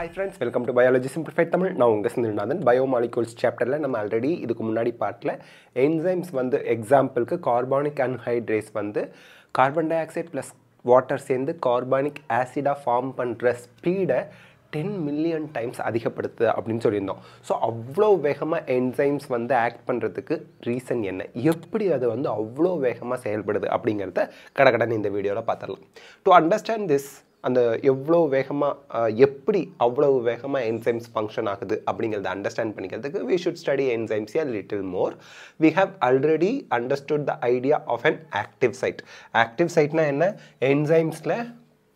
Hi friends welcome to biology simplified Tamil நான் உங்கள் Chindranathan biomolecules சாப்டரில் நம்ம ஆல்ரெடி இதுக்கு முன்னாடி பார்ட்டில் என்சைம்ஸ் வந்து எக்ஸாம்பிளுக்கு கார்பானிக் அன்ஹைட்ரேஸ் வந்து carbon dioxide plus water சேர்ந்து கார்பானிக் ஆசிடாக ஃபார்ம் பண்ணுற ஸ்பீடை டென் மில்லியன் டைம்ஸ் அதிகப்படுத்து அப்படின்னு சொல்லியிருந்தோம். ஸோ அவ்வளோ வேகமாக என்சைம்ஸ் வந்து ஆக்ட் பண்ணுறதுக்கு ரீசன் என்ன? எப்படி அது வந்து அவ்வளோ வேகமாக செயல்படுது அப்படிங்கிறத கடகடன்னு இந்த வீடியோவில் பார்த்துடலாம். டு அண்டர்ஸ்டாண்ட் திஸ் அந்த எவ்வளோ வேகமாக எப்படி அவ்வளவு வேகமாக என்சைம்ஸ் ஃபங்க்ஷன் ஆகுது அப்படிங்கிறத அண்டர்ஸ்டாண்ட் பண்ணிக்கிறதுக்கு we should study enzymes a little more we have already understood the idea of an active site active சைட்னா என்ன? என்சைம்ஸில்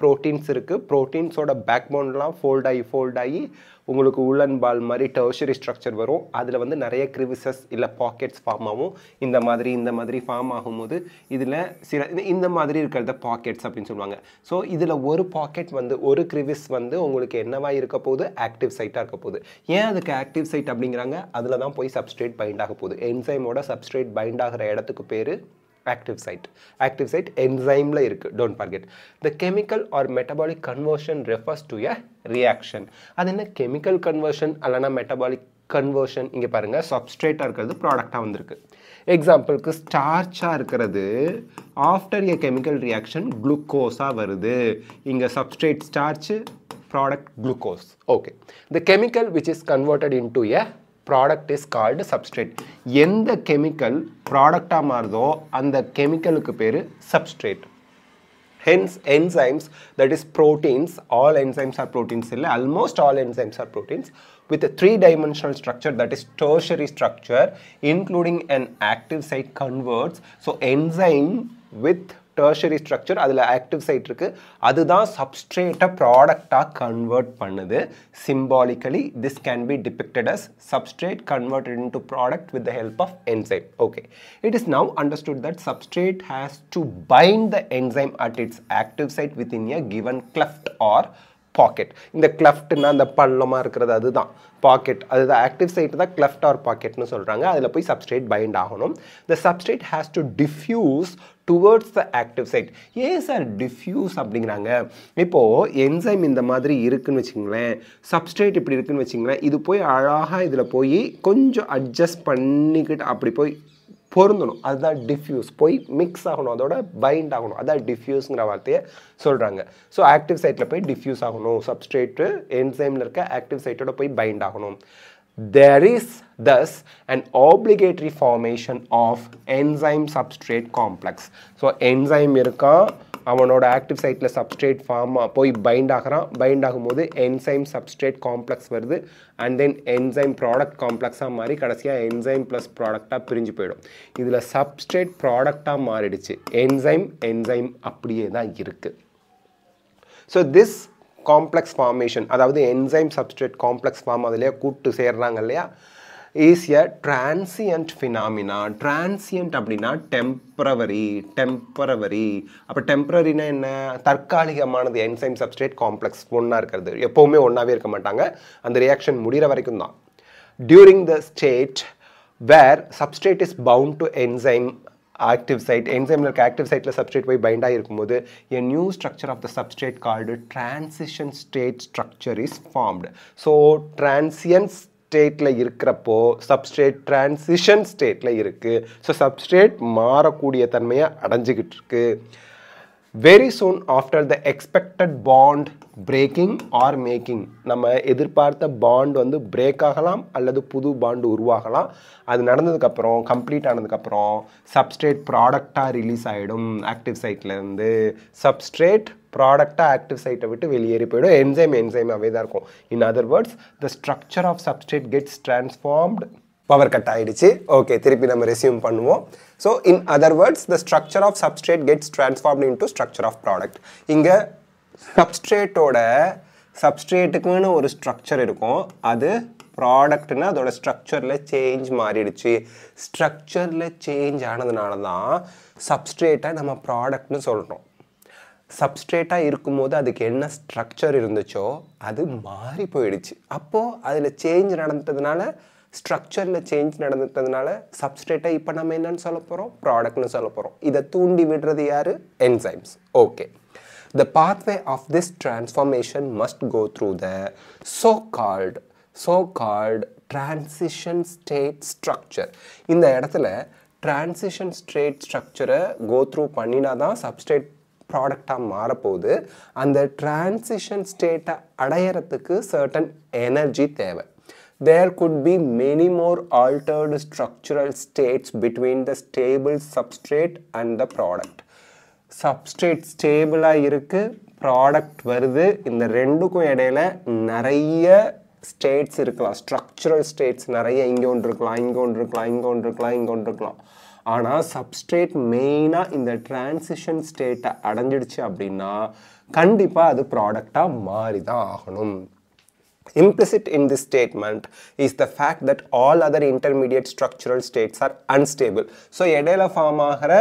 ப்ரோட்டீன்ஸ் இருக்குது ப்ரோட்டீன்ஸோட பேக் போன்லாம் ஃபோல்ட் ஆகி ஃபோல்ட் ஆகி உங்களுக்கு உள்ளன் பால் மாதிரி டர்ஷரி ஸ்ட்ரக்சர் வரும். அதில் வந்து நிறைய கிரிவிசஸ் இல்லை பாக்கெட்ஸ் ஃபார்ம் ஆகும். இந்த மாதிரி இந்த மாதிரி ஃபார்ம் ஆகும்போது இதில் சில இந்த- இந்த மாதிரி இருக்கிறத பாக்கெட்ஸ் அப்படின்னு சொல்லுவாங்க. ஸோ இதில் ஒரு பாக்கெட் வந்து ஒரு கிரிவிஸ் வந்து உங்களுக்கு என்னவாக இருக்க போகுது? ஆக்டிவ் சைட்டாக இருக்க போகுது. ஏன் அதுக்கு ஆக்டிவ் சைட் அப்படிங்கிறாங்க? அதில் தான் போய் சப்ஸ்ட்ரேட் பைண்ட் ஆக போகுது. என்சைமோட சப்ஸ்ட்ரேட் பைண்ட் ஆகிற இடத்துக்கு பேர் active site active site enzyme-ல இருக்கு don't forget the chemical or metabolic conversion refers to a reaction அது என்ன chemical conversion அல்லனா metabolic conversion இங்க பாருங்க substrate-ஆ இருக்கிறது ப்ராடக்டாக வந்திருக்கு எக்ஸாம்பிளுக்கு ஸ்டார்ச்சாக இருக்கிறது ஆஃப்டர் a chemical reaction குளுக்கோஸாக வருது இங்க substrate starch product glucose okay the chemical which is converted into a product is called substrate எந்த கெமிக்கல் ப்ராடக்டாக மாறுதோ அந்த கெமிக்கலுக்கு பேர் substrate hence enzymes that is proteins all enzymes are proteins illa almost all enzymes are proteins with a three dimensional structure that is tertiary structure including an active site converts so enzyme with tertiary structure அதில் active site இருக்குது அதுதான் சப்ஸ்ட்ரேட்டை ப்ராடக்டாக convert பண்ணுது symbolically this can be depicted as substrate converted into product with the help of enzyme okay it is now understood that substrate has to bind the enzyme at its active site within a given cleft or pocket இந்த கிளஃப்ட்னா அந்த பள்ளமாக இருக்கிறது அதுதான் pocket அதுதான் active site தான் cleft or பாக்கெட்னு சொல்கிறாங்க அதில் போய் சப்ஸ்ட்ரேட் பைண்ட் ஆகணும் இந்த substrate has to diffuse towards the active site ஏன் சார் டிஃப்யூஸ் அப்படிங்கிறாங்க? இப்போது என்சைம் இந்த மாதிரி இருக்குன்னு வச்சுங்களேன் சப்ஸ்ட்ரேட் இப்படி இருக்குன்னு வச்சுங்களேன் இது போய் அழகாக இதில் போய் கொஞ்சம் அட்ஜஸ்ட் பண்ணிக்கிட்டு அப்படி போய் பொருந்தணும். அதுதான் டிஃப்யூஸ் போய் மிக்ஸ் ஆகணும். அதோட பைண்ட் ஆகணும். அதான் டிஃப்யூஸ்ங்கிற வார்த்தையை சொல்கிறாங்க ஸோ ஆக்டிவ் சைட்டில் போய் டிஃப்யூஸ் ஆகணும். சப்ஸ்ட்ரேட்டு என்சைமில் இருக்க ஆக்டிவ் சைட்டோட போய் பைண்ட் ஆகணும். There is thus an obligatory formation of enzyme substrate complex. So enzyme இருக்கான் அவனோட ஆக்டிவ் சைட்டில் சப்ஸ்ட்ரேட் ஃபார்ம் போய் பைண்ட் ஆகிறான். பைண்ட் ஆகும்போது என்சைம் சப்ஸ்ட்ரேட் காம்ப்ளெக்ஸ் வருது. அண்ட் தென் என்சைம் ப்ராடக்ட் காம்ப்ளெக்ஸாக மாறி கடைசியாக என்சைம் ப்ளஸ் ப்ராடக்டாக பிரிஞ்சு போயிடும். இதில் சப்ஸ்ட்ரேட் ப்ராடக்டாக மாறிடுச்சு. என்சைம் என்சைம் அப்படியே தான் இருக்குது ஸோ திஸ் காம்ப்ளெக்ஸ் ஃபார்மேஷன் அதாவது என்சைம் சப்ஸ்ட்ரேட் காம்ப்ளெக்ஸ் ஃபார்ம் அதிலே கூட்டு சேர்றாங்க இல்லையா? Is a transient phenomena transient அப்படின்னா டெம்பரவரி டெம்பரவரி அப்போ டெம்பரரினா என்ன? தற்காலிகமானது என்சைம் சப்ஸ்ட்ரேட் காம்ப்ளெக்ஸ் ஒன்றா இருக்கிறது. எப்போவுமே ஒன்றாவே இருக்க மாட்டாங்க. அந்த ரியாக்ஷன் முடிகிற வரைக்கும் தான். During the state where substrate is bound to enzyme active site என்சைமில் இருக்க ஆக்டிவ் சைட்டில் சப்ஸ்ட்ரேட் போய் bind ஆகிருக்கும்போது a new structure of the substrate called transition state structure is formed so transition ஸ்டேட்டில் இருக்கிறப்போ சப்ஸ்ட்ரேட் டிரான்சிஷன் ஸ்டேட்டில் இருக்குது ஸோ சப்ஸ்ட்ரேட் மாறக்கூடிய தன்மையை அடைஞ்சிக்கிட்டு இருக்குது very soon after the expected bond breaking or making நம்ம எதிர்பார்த்த பாண்ட் வந்து பிரேக் ஆகலாம் அல்லது புது பாண்டு உருவாகலாம். அது நடந்ததுக்கப்புறம் கம்ப்ளீட் ஆனதுக்கப்புறம் சப்ஸ்ட்ரேட் ப்ராடக்டாக ரிலீஸ் ஆகிடும் ஆக்டிவ் சைட்லேருந்து சப்ஸ்ட்ரேட் ப்ராடக்டாக ஆக்டிவ் சைட்டை விட்டு வெளியேறி போயிடும். என்சைம் என்சைமாகவே தான் இருக்கும். In other words the structure of substrate gets transformed power cut ஆகிடுச்சு ஓகே திருப்பி நம்ம ரெசியூம் பண்ணுவோம். So in other words the structure of substrate gets transform into structure of product இங்கே சப்ஸ்ட்ரேட்டோட சப்ஸ்ட்ரேட்டுக்குன்னு ஒரு ஸ்ட்ரக்சர் இருக்கும். அது ப்ராடக்ட்னா அதோட ஸ்ட்ரக்சரில் சேஞ்ச் மாறிடுச்சு. ஸ்ட்ரக்சரில் சேஞ்ச் ஆனதுனால தான் சப்ஸ்ட்ரேட்டை நம்ம ப்ராடக்ட்னு சொல்கிறோம் சப்ஸ்ட்ரேட்டாக இருக்கும்போது அதுக்கு என்ன ஸ்ட்ரக்சர் இருந்துச்சோ அது மாறி போயிடுச்சு. அப்போது அதில் சேஞ்ச் நடந்ததுனால ஸ்ட்ரக்சரில் சேஞ்ச் நடந்ததுனால சப்ஸ்ட்ரேட்டை இப்போ நம்ம என்னன்னு சொல்ல போகிறோம் ப்ராடக்ட்னு சொல்ல போகிறோம் இதை தூண்டி விடுறது யார்? Enzymes okay the pathway of this transformation must go through the so called so called transition state structure இந்த இடத்துல டிரான்சிஷன் ஸ்டேட் ஸ்ட்ரக்சரை கோ த்ரூ பண்ணினா தான் substrate ப்ராடக்டாக மாறப்போகுது. அந்த டிரான்சிஷன் ஸ்டேட்டை அடையறதுக்கு சர்டன் எனர்ஜி தேவை. There could be many more altered structural states between the stable substrate and the product. Substrate ஸ்டேபிளாக இருக்குது ப்ராடக்ட் வருது. இந்த ரெண்டுக்கும் இடையில நிறைய ஸ்டேட்ஸ் இருக்கலாம். ஸ்ட்ரக்சரல் ஸ்டேட்ஸ் நிறைய இங்கே ஒன்று இருக்கலாம் இங்கே ஒன்று இருக்கலாம் இங்கே ஒன்று இருக்கலாம் இங்கே ஒன்று இருக்கலாம் ஆனால் சப்ஸ்ட்ரேட் மெயினாக இந்த டிரான்சிஷன் ஸ்டேட்டை அடைஞ்சிடுச்சு அப்படின்னா கண்டிப்பாக அது ப்ராடக்டாக மாறி தான் ஆகணும். Implicit in this statement is the fact that all other intermediate structural states are unstable. So, இடையில ஃபார்ம் ஆகிற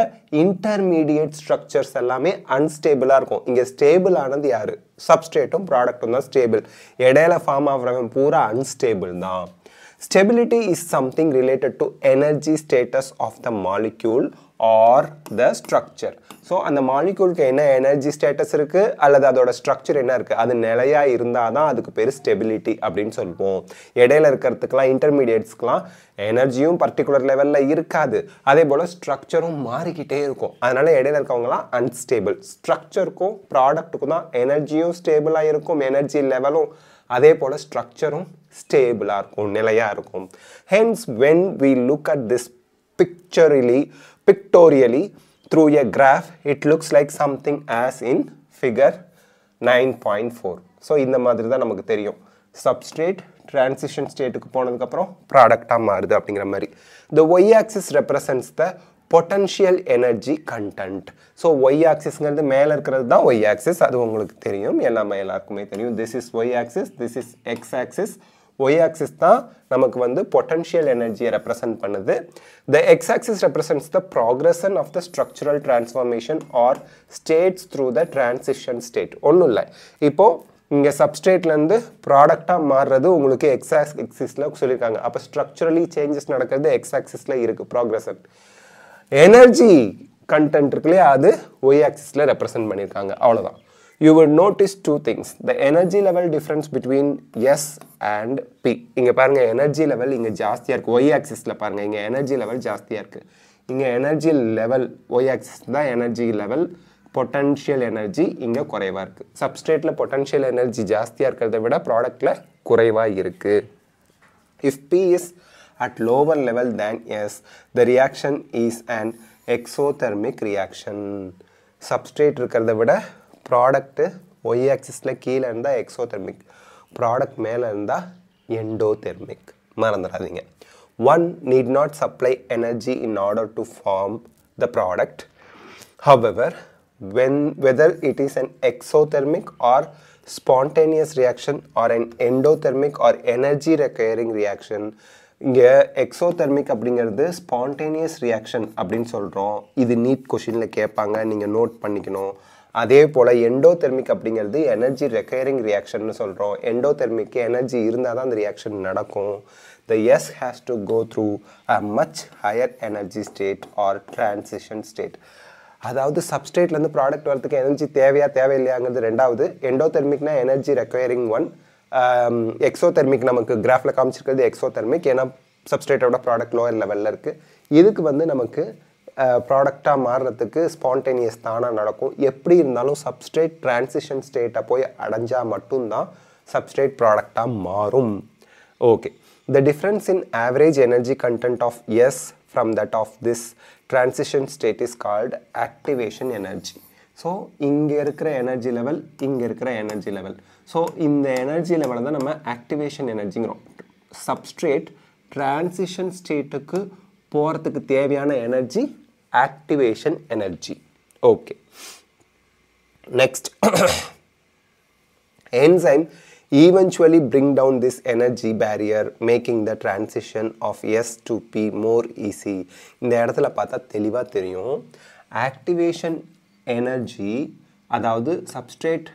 intermediate structures எல்லாமே அன்ஸ்டேபிளாக இருக்கும் இங்கே ஸ்டேபிள் ஆனது யார் சப்ஸ்ட்ரேட்டும் ப்ராடக்ட்டும் தான் ஸ்டேபிள் இடையில ஃபார்ம் ஆகிறவன் பூரா அன்ஸ்டேபிள் தான் Stability is something related to energy status of the molecule or the structure so அந்த மாலிக்யூலுக்கு என்ன எனர்ஜி ஸ்டேட்டஸ் இருக்குது அல்லது அதோட ஸ்ட்ரக்சர் என்ன இருக்குது அது நிலையாக இருந்தால் தான் அதுக்கு பேர் ஸ்டெபிலிட்டி அப்படின்னு சொல்லுவோம். இடையில இருக்கிறதுக்கெலாம் இன்டர்மீடியட்ஸ்க்கெலாம் எனர்ஜியும் பர்டிகுலர் லெவலில் இருக்காது. அதே போல் ஸ்ட்ரக்சரும் மாறிக்கிட்டே இருக்கும். அதனால் இடையில இருக்கவங்களாம் அன்ஸ்டேபிள் ஸ்ட்ரக்சருக்கும் ப்ராடக்ட்டுக்கும் தான் எனர்ஜியும் ஸ்டேபிளாக இருக்கும். எனர்ஜி லெவலும் அதே போல் ஸ்ட்ரக்சரும் ஸ்டேபிளாக இருக்கும். நிலையாக இருக்கும். Hence when we look at this pictorially pictorially through a graph it looks like something as in figure nine point four so இந்த மாதிரி தான் நமக்கு தெரியும். Substrate transition ஸ்டேட்டுக்கு போனதுக்கப்புறம் ப்ராடக்டாக மாறுது அப்படிங்கிற மாதிரி. The Y axis represents the potential energy content so Y ஆக்சிஸ்ங்கிறது மேலே இருக்கிறது தான் ஒய் ஆக்சிஸ் அது உங்களுக்கு தெரியும். எல்லாமே எல்லாருக்குமே தெரியும். This is Y axis this is X axis Y axis தான் நமக்கு வந்து பொட்டன்ஷியல் எனர்ஜியை ரெப்ரசன்ட் பண்ணுது. The X axis represents the progression of the structural transformation or states through the transition state ஒன்றும் இல்லை. இப்போது இங்கே சப்ஸ்ட்ரேட்லேருந்து ப்ராடக்டாக மாறுறது உங்களுக்கு எக்ஸ் ஆக்சிஸில் சொல்லியிருக்காங்க அப்போ ஸ்ட்ரக்சரலி சேஞ்சஸ் நடக்கிறது எக்ஸ் ஆக்சிஸில் இருக்குது ப்ராக்ரஷன் எனர்ஜி கண்டென்ட் இருக்குல்லையே அது ஒய் ஆக்சிஸில் ரெப்ரசன்ட் பண்ணியிருக்காங்க அவ்வளோதான் you will notice two things the energy level difference between S and P இங்கே பாருங்கள் எனர்ஜி லெவல் இங்கே ஜாஸ்தியாக இருக்குது ஒய் ஆக்சிஸில் பாருங்கள் இங்கே எனர்ஜி லெவல் ஜாஸ்தியாக இருக்குது இங்கே எனர்ஜி லெவல் ஒய் ஆக்சிஸ் தான் எனர்ஜி லெவல் பொட்டன்ஷியல் எனர்ஜி இங்கே குறைவாக இருக்குது சப்ஸ்ட்ரேட்டில் பொட்டன்ஷியல் எனர்ஜி ஜாஸ்தியாக இருக்கிறத விட ப்ராடக்டில் குறைவாக இருக்குது if P is at lower level than S the reaction is and exothermic reaction substrate இருக்கிறத விட ப்ராடக்ட்டு ஒய் ஆக்சிஸில் கீழே இருந்தால் எக்ஸோதெர்மிக் ப்ராடக்ட் மேலே இருந்தால் எண்டோதெர்மிக் மறந்துடாதீங்க. One need not supply energy in order to form the product however when whether it is an exothermic or spontaneous reaction or an endothermic or energy requiring reaction இங்கே exothermic அப்படிங்கிறது spontaneous reaction அப்படின்னு சொல்கிறோம் இது NEET கொஷினில் கேட்பாங்க. நீங்கள் note பண்ணிக்கணும். அதே போல் எண்டோதெர்மிக் அப்படிங்கிறது எனர்ஜி ரெக்கையரிங் ரியாக்ஷன்னு சொல்கிறோம் எண்டோதெர்மிக்கு எனர்ஜி இருந்தால் தான் அந்த ரியாக்ஷன் நடக்கும். The S has to go through a much higher energy state or transition state அதாவது சப்ஸ்டேட்லேருந்து ப்ராடக்ட் வரதுக்கு எனர்ஜி தேவையா தேவையில்லையாங்கிறது ரெண்டாவது. எண்டோதெர்மிக்னா எனர்ஜி ரெக்வயரிங் ஒன் எக்ஸோதெர்மிக் நமக்கு கிராஃபில் காமிச்சிருக்கிறது எக்ஸோதெர்மிக் ஏன்னா சப்ஸ்டேட்டோட ப்ராடக்ட் லோயர் லெவலில் இருக்குது இதுக்கு வந்து நமக்கு ப்ராடக்டாக மாறுறதுக்கு ஸ்பான்டேனியஸ் தானாக நடக்கும். எப்படி இருந்தாலும் சப்ஸ்ட்ரேட் டிரான்சிஷன் ஸ்டேட்டை போய் அடைஞ்சால் மட்டும்தான் சப்ஸ்ட்ரேட் ப்ராடக்டாக மாறும். Okay the difference in average energy content of S from that of this transition state is called activation energy so இங்கே இருக்கிற எனர்ஜி லெவல் இங்கே இருக்கிற எனர்ஜி லெவல் ஸோ இந்த எனர்ஜி லெவலை தான் நம்ம ஆக்டிவேஷன் எனர்ஜிங்கிறோம் சப்ஸ்ட்ரேட் டிரான்சிஷன் ஸ்டேட்டுக்கு போகிறதுக்கு தேவையான energy activation energy okay next enzyme eventually bring down this energy barrier making the transition of S to P more easy. இந்த இடத்துல பார்த்தா தெளிவாக தெரியும். ஆக்டிவேஷன் எனர்ஜி அதாவது சப்ஸ்ட்ரேட்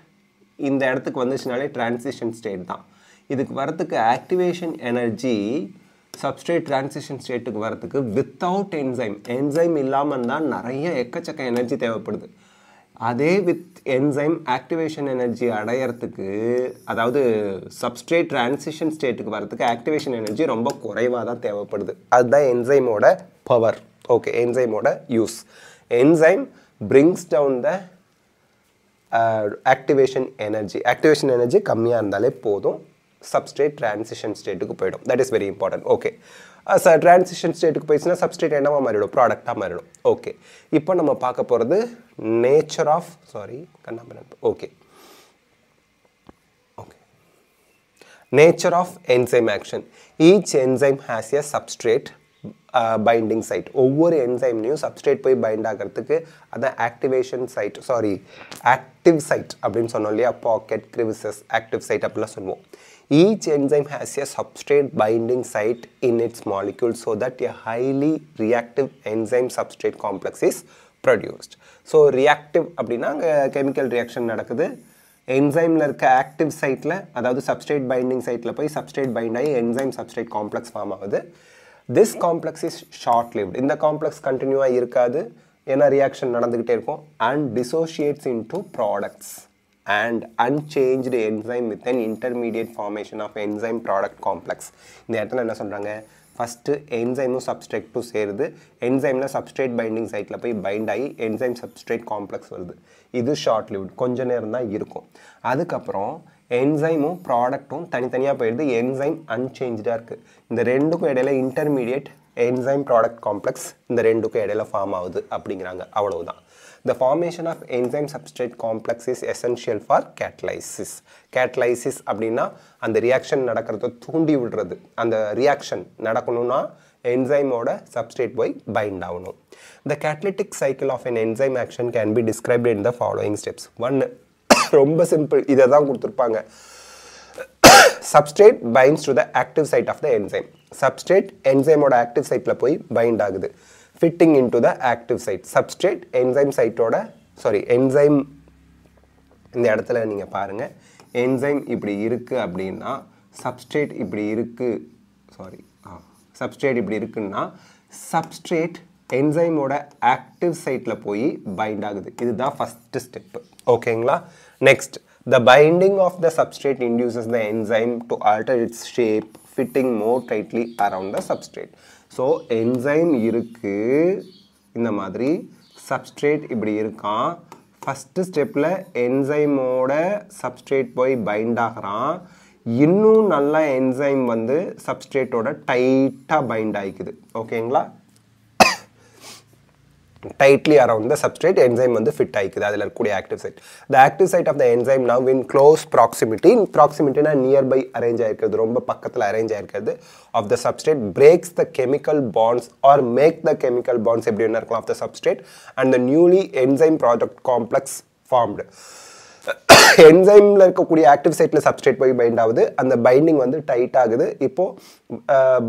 இந்த இடத்துக்கு வந்துச்சுனாலே டிரான்சிஷன் ஸ்டேட் தான். இதுக்கு வரத்துக்கு ஆக்டிவேஷன் எனர்ஜி சப்ஸ்ட்ரேட் டிரான்சிஷன் ஸ்டேட்டுக்கு வரத்துக்கு வித்தவுட் என்சைம் என்சைம் இல்லாமல் தான் நிறைய எக்கச்சக்க எனர்ஜி தேவைப்படுது. அதே வித் என்சைம் ஆக்டிவேஷன் எனர்ஜி அடையறதுக்கு அதாவது சப்ஸ்ட்ரேட் டிரான்சிஷன் ஸ்டேட்டுக்கு வரத்துக்கு ஆக்டிவேஷன் எனர்ஜி ரொம்ப குறைவாக தான் தேவைப்படுது. அதுதான் என்சைமோட power okay என்சைமோட use enzyme brings down the activation energy activation energy கம்மியாக இருந்தாலே போதும். சப்ஸ்ட்ரேட் டிரான்சிஷன் ஸ்டேட்டுக்கு போயிடும். That is very important okay sir transition ஸ்டேட்டுக்கு போயிடுச்சுன்னா சப்ஸ்ட்ரேட் என்னவா மாறிடும்? ப்ராடக்டாக மாறிடும். ஓகே இப்போ நம்ம பார்க்க போகிறது nature of sorry Kannamaran okay okay nature of enzyme action. Each enzyme has a substrate uh, binding site ஒவ்வொரு என்சைம்லையும் சப்ஸ்ட்ரேட் போய் பைண்ட் ஆகிறதுக்கு அதான் activation site sorry active site அப்படின்னு சொன்னோம் இல்லையா? பாக்கெட் கிரிவிசஸ் ஆக்டிவ் சைட் அப்படிலாம் சொல்லுவோம். Each enzyme has a substrate binding site in its molecule so that a highly reactive enzyme substrate complex is produced so reactive அப்படின்னா அங்கே chemical reaction நடக்குது. என்சைமில் இருக்க ஆக்டிவ் சைட்டில் அதாவது சப்ஸ்ட்ரேட் பைண்டிங் சைட்டில் போய் சப்ஸ்ட்ரேட் பைண்ட் ஆகி என்சைம் சப்ஸ்ட்ரேட் காம்ப்ளெக்ஸ் ஃபார்ம் ஆகுது. This complex is short lived இந்த காம்ப்ளெக்ஸ் கண்டினியூவாக இருக்காது. ஏன்னா ரியாக்ஷன் நடந்துக்கிட்டே இருக்கும். And dissociates into products and unchanged enzyme with an intermediate formation of enzyme product complex இந்த இடத்துல என்ன சொல்கிறாங்க ஃபஸ்ட்டு என்சைமும் சப்ஸ்ட்ரேட்டும் சேருது. என்சைமில் சப்ஸ்ட்ரேட் பைண்டிங் சைட்டில் போய் பைண்ட் ஆகி என்சைம் சப்ஸ்ட்ரேட் காம்ப்ளெக்ஸ் வருது. இது ஷார்ட் லிவ்ட் கொஞ்ச நேரம் தான் இருக்கும். அதுக்கப்புறம் என்சைமும் ப்ராடக்ட்டும் தனித்தனியாக போயிடுது. என்சைம் அன்சேஞ்சாக இருக்குது இந்த ரெண்டுக்கும் இடையில இன்டர்மீடியட் என்சைம் ப்ராடக்ட் காம்ப்ளெக்ஸ் இந்த ரெண்டுக்கும் இடையில ஃபார்ம் ஆகுது அப்படிங்கிறாங்க. அவ்வளவுதான். The formation of enzyme substrate complex is essential for catalysis. Catalysis அப்படின்னா அந்த ரியாக்ஷன் நடக்கிறத தூண்டி விடுறது அந்த ரியாக்ஷன் நடக்கணும்னா என்சைமோட சப்ஸ்டேட் போய் பைண்ட் ஆகணும் the catalytic cycle of an enzyme action can be described in the following steps one ரொம்ப சிம்பிள் இதை தான் கொடுத்துருப்பாங்க substrate binds to the active site of the enzyme substrate என்சைமோட active சைட்டில் போய் பைண்ட் ஆகுது fitting into the active site. Substrate enzyme சைட்டோட sorry enzyme இந்த இடத்துல நீங்கள் பாருங்கள் என்சைம் இப்படி இருக்குது அப்படின்னா சப்ஸ்ட்ரேட் இப்படி இருக்குது சாரி ஆ சப்ஸ்ட்ரேட் இப்படி இருக்குன்னா சப்ஸ்ட்ரேட் என்சைமோட ஆக்டிவ் சைட்டில் போய் பைண்ட் ஆகுது. இதுதான் ஃபஸ்ட்டு ஸ்டெப்பு ஓகேங்களா next the binding of the substrate induces the enzyme to alter its shape fitting more tightly around the substrate so enzyme இருக்குது இந்த மாதிரி சப்ஸ்ட்ரேட் இப்படி இருக்கான். ஃபஸ்ட்டு ஸ்டெப்பில் என்சைமோட சப்ஸ்ட்ரேட் போய் பைண்ட் ஆகிறான். இன்னும் நல்லா என்சைம் வந்து சப்ஸ்ட்ரேட்டோட டைட்டாக பைண்ட் ஆகிக்குது ஓகேங்களா tightly around the substrate enzyme வந்து ஃபிட் ஆயிக்குது. அதில் இருக்கக்கூடிய active site the active site of the enzyme now in close proximity ப்ராக்சிமிட்டினா nearby arrange ஆயிருக்கிறது. ரொம்ப பக்கத்தில் arrange ஆகிருக்கிறது of the substrate breaks the chemical bonds or make the chemical bonds எப்படி வேணா இருக்கலாம் of the substrate and the newly enzyme product complex formed என்சைமில் இருக்கக்கூடிய active சைட்டில் substrate போய் bind ஆகுது. அந்த பைண்டிங் வந்து டைட் ஆகுது. இப்போது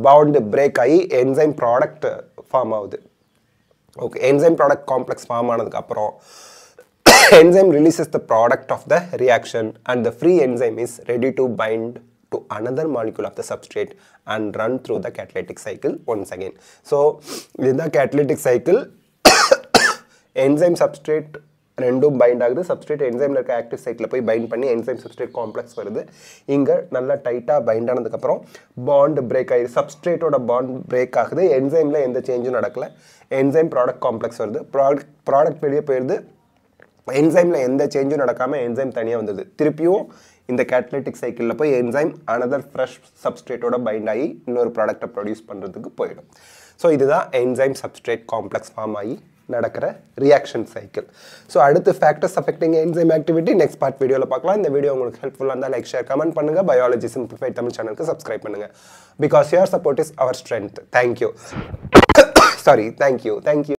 பவுண்டு பிரேக் ஆகி என்சைம் ப்ராடக்ட் ஃபார்ம் ஆகுது. Okay enzyme product complex form ஆனதுக்கப்புறம் enzyme releases the product of the reaction and the free enzyme is ready to bind to another molecule of the substrate and run through the catalytic cycle once again. So, இதுதான் catalytic cycle enzyme substrate ரெண்டும் bind ஆகுது. Substrate என்சைமில் இருக்க active சைட்டில் போய் find பண்ணி enzyme substrate complex வருது. இங்கே நல்லா டைட்டாக பைண்ட் ஆனதுக்கப்புறம் பாண்ட் பிரேக் ஆகிடுது சப்ஸ்ட்ரேட்டோட பாண்ட் பிரேக் ஆகுது. என்சைமில் எந்த சேஞ்சும் நடக்கல. என்சைம் ப்ராடக்ட் காம்ப்ளெக்ஸ் வருது. ப்ராடக்ட் ப்ராடக்ட் வெளியே போயிடுது என்சைமில் எந்த சேஞ்சும் நடக்காமல் என்சைம் தனியாக வந்தது. திருப்பியும் இந்த கேட்டலிட்டிக் சைக்கிளில் போய் என்சைம் அனதர் ஃப்ரெஷ் சப்ஸ்ட்ரேட்டோட பைண்ட் ஆகி இன்னொரு ப்ராடக்ட்டை ப்ரொடியூஸ் பண்ணுறதுக்கு போயிடும். ஸோ இதுதான் என்சைம் சப்ஸ்ட்ரேட் காம்ப்ளெக்ஸ் ஃபார்ம் ஆகி நடக்கிற ரியாக்ஷன் சைக்கிள் ஸோ அடுத்து factors affecting enzyme activity next part வீடியோவில் பார்க்கலாம். இந்த வீடியோ உங்களுக்கு ஹெல்ப்ஃபுல்லாக இருந்தால் லைக் ஷேர் கமெண்ட் பண்ணுங்கள் பயாலஜி சிம்பிளிஃபைட் தமிழ் சேனலுக்கு சப்ஸ்கிரைப் பண்ணுங்கள் because your support is our strength thank you sorry thank you thank you